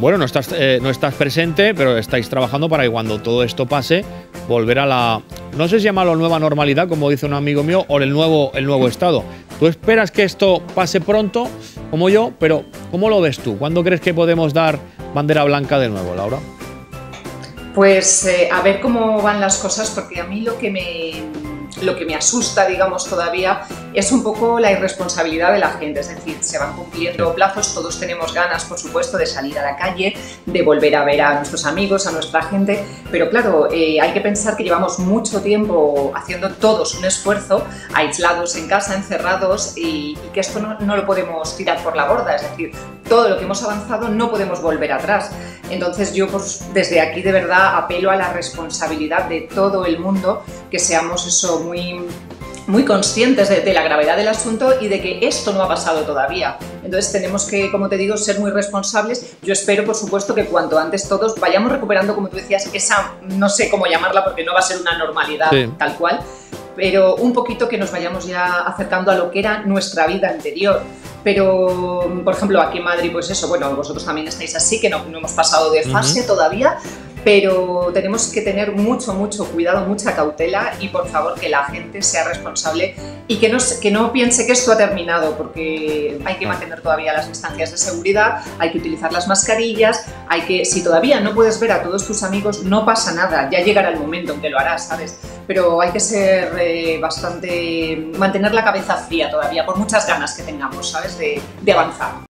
Bueno, no estás, eh, no estás presente, pero estáis trabajando para que cuando todo esto pase, volver a la, no sé si llamarlo nueva normalidad, como dice un amigo mío, o el nuevo, el nuevo estado. Tú esperas que esto pase pronto, como yo, pero ¿cómo lo ves tú? ¿Cuándo crees que podemos dar bandera blanca de nuevo, Laura? Pues eh, a ver cómo van las cosas, porque a mí lo que me lo que me asusta, digamos, todavía es un poco la irresponsabilidad de la gente. Es decir, se van cumpliendo plazos, todos tenemos ganas, por supuesto, de salir a la calle, de volver a ver a nuestros amigos, a nuestra gente, pero claro, eh, hay que pensar que llevamos mucho tiempo haciendo todos un esfuerzo, aislados en casa, encerrados, y, que esto no, no lo podemos tirar por la borda. Es decir, todo lo que hemos avanzado no podemos volver atrás. Entonces yo pues, desde aquí de verdad apelo a la responsabilidad de todo el mundo, que seamos eso muy muy conscientes de, la gravedad del asunto y de que esto no ha pasado todavía. Entonces tenemos que, como te digo, ser muy responsables. Yo espero, por supuesto, que cuanto antes todos vayamos recuperando, como tú decías, esa, no sé cómo llamarla porque no va a ser una normalidad tal cual, pero un poquito que nos vayamos ya acercando a lo que era nuestra vida anterior. Pero, por ejemplo, aquí en Madrid, pues eso, bueno, vosotros también estáis así, que no, no hemos pasado de fase todavía, pero tenemos que tener mucho, mucho cuidado, mucha cautela y por favor que la gente sea responsable y que no, que no piense que esto ha terminado, porque hay que mantener todavía las distancias de seguridad, hay que utilizar las mascarillas, hay que, si todavía no puedes ver a todos tus amigos, no pasa nada, ya llegará el momento en que lo harás, ¿sabes? Pero hay que ser eh, bastante, mantener la cabeza fría todavía, por muchas ganas que tengamos, ¿sabes? de, de avanzar.